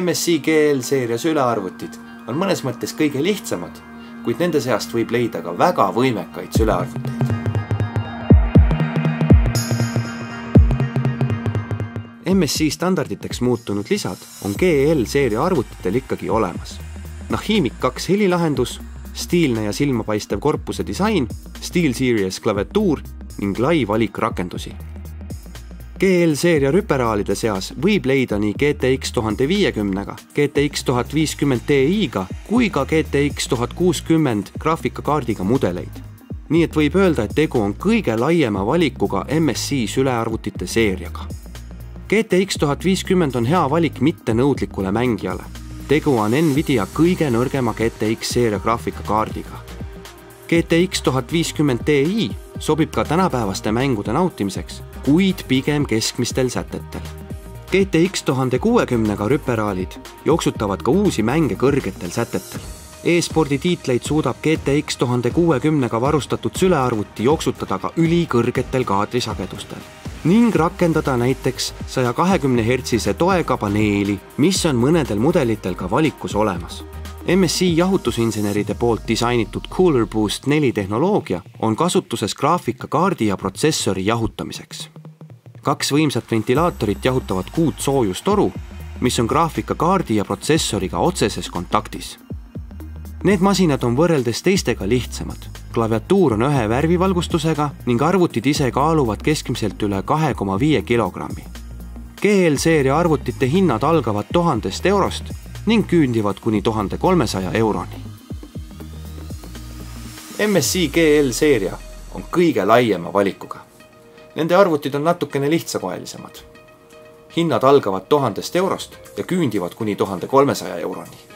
MSI GL seeria sülearvutid on mõnes mõttes kõige lihtsamad, kuid nende seast võib leida ka väga võimekaid sülearvuteid. MSI standarditeks muutunud lisad on GL seeria arvutitel ikkagi olemas. Nahimic kaks helilahendus, stiilne ja silmapaistev korpuse disain, SteelSeries klaviatuur ning lai valik rakendusi GL-seeria rüperaalide seas võib leida nii GTX tuhande viiekümnega, GTX tuhat viiskümmend Ti-ga kui ka GTX tuhat kuuskümmend graafikakaardiga mudeleid. nii et võib öelda, et tegu on kõige laiema valikuga MSI sülearvutite seeriaga. GTX tuhat viiskümmend on hea valik mittenõudlikule mängijale. tegu on Nvidia kõige nõrgema GTX seeria graafikakaardiga. GTX tuhat viiskümmend Ti sobib ka tänapäevaste mängude nautimiseks kuid pigem keskmistel sätetel. GTX tuhande kuuekümnega rüperaalid jooksutavad ka uusi mänge kõrgetel sätetel. E-spordi tiitleid suudab GTX tuhande kuuekümnega varustatud sülearvuti jooksutada ka ülikõrgetel kaadrisagedustel ning rakendada näiteks saja kahekümne hertsise toega paneeli, mis on mõnedel mudelitel ka valikus olemas MSI jahutusinseneride poolt disainitud Cooler Boost neli tehnoloogia on kasutuses graafikakaardi ja protsessori jahutamiseks. Kaks võimsat ventilaatorit jahutavad kuut soojustoru, mis on graafikakaardi ja protsessoriga otseses kontaktis. Need masinad on võrreldes teistega lihtsamad. klaviatuur on ühe värvivalgustusega ning arvutid ise kaaluvad keskmiselt üle kahe koma viie kilogrammi. GL-seeria arvutite hinnad algavad tuhandest eurost ning küündivad kuni tuhande kolmesaja euroni. MSI GL seeria on kõige laiema valikuga. Nende arvutid on natukene lihtsakoelisemad. hinnad algavad tuhandest eurost ja küündivad kuni tuhande kolmesaja euroni